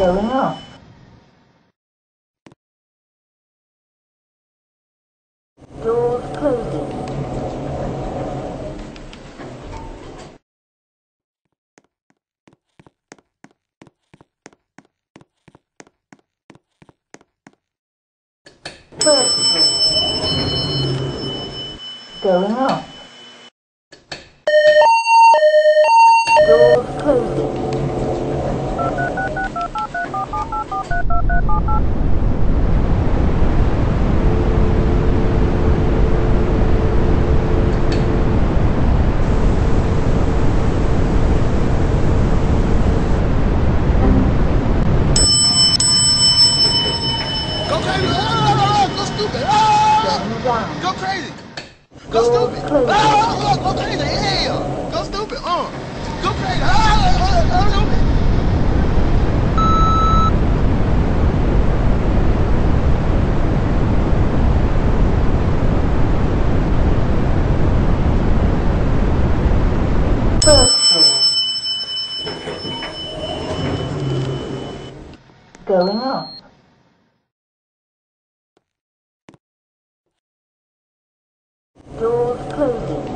going on? Doors closing. Vertical. Going up. Stupid. Down. go crazy. Go stupid. closing. Ah, go crazy. Yeah. Go stupid. Uh. Go crazy. Ah, ah, ah, ah, Santo.